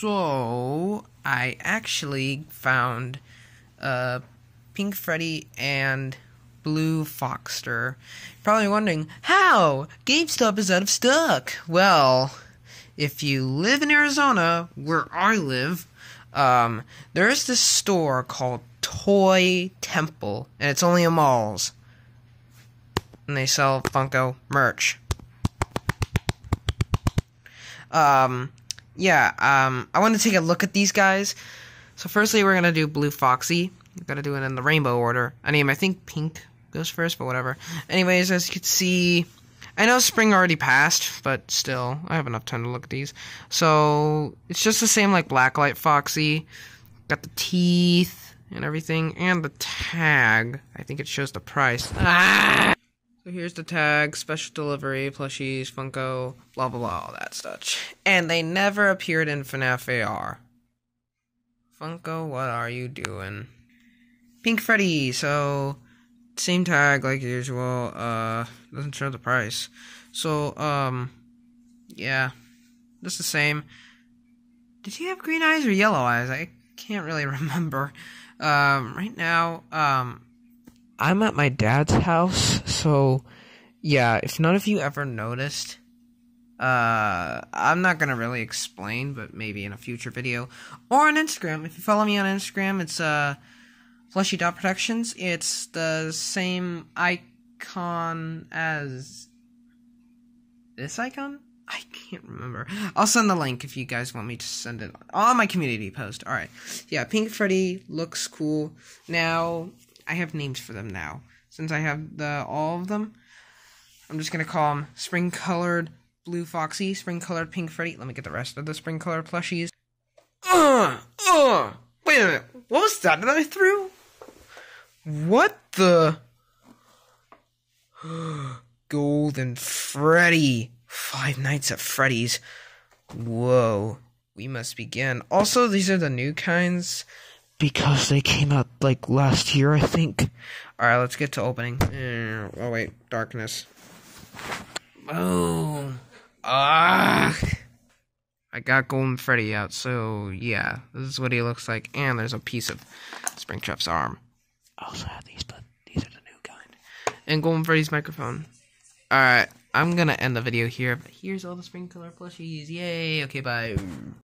So, I actually found uh, Pink Freddy and Blue Foxy. Probably wondering, how? GameStop is out of stock. Well, if you live in Arizona, where I live, um, there's this store called Toy Temple, and it's only in malls. And they sell Funko merch. Um, yeah, um, I want to take a look at these guys. So, firstly, we're gonna do Blue Foxy. We're gonna do it in the rainbow order. I mean, I think pink goes first, but whatever. Anyways, as you can see, I know spring already passed, but still, I have enough time to look at these. So, it's just the same like Blacklight Foxy. Got the teeth and everything, and the tag. I think it shows the price. Ah! So here's the tag, special delivery, plushies, Funko, blah blah blah, all that stuff. And they never appeared in FNAF AR. Funko, what are you doing? Pink Freddy, so same tag like usual, uh doesn't show the price. So, um yeah. Just the same. Did he have green eyes or yellow eyes? I can't really remember. Um right now, um I'm at my dad's house, so yeah, if none of you ever noticed, uh, I'm not gonna really explain, but maybe in a future video or on Instagram. If you follow me on Instagram, it's uh, Fleshy Dot Productions. It's the same icon as this icon. I can't remember. I'll send the link if you guys want me to send it on my community post. All right, yeah, Pink Freddy looks cool. Now I have names for them now. Since I have the all of them, I'm just gonna call them Spring Colored Blue Foxy, Spring Colored Pink Freddy. Let me get the rest of the Spring Colored plushies. Uh, uh, wait a minute. What was that that I threw? What the? Golden Freddy. Five Nights at Freddy's. Whoa. We must begin. Also, these are the new kinds because they came out like last year, I think. All right, let's get to opening. Oh wait, darkness. Boom. Ah. I got Golden Freddy out, so yeah, this is what he looks like. And there's a piece of Springtrap's arm. I also have these, but these are the new kind. And Golden Freddy's microphone. All right, I'm gonna end the video here. But here's all the Spring Color plushies. Yay! Okay, bye.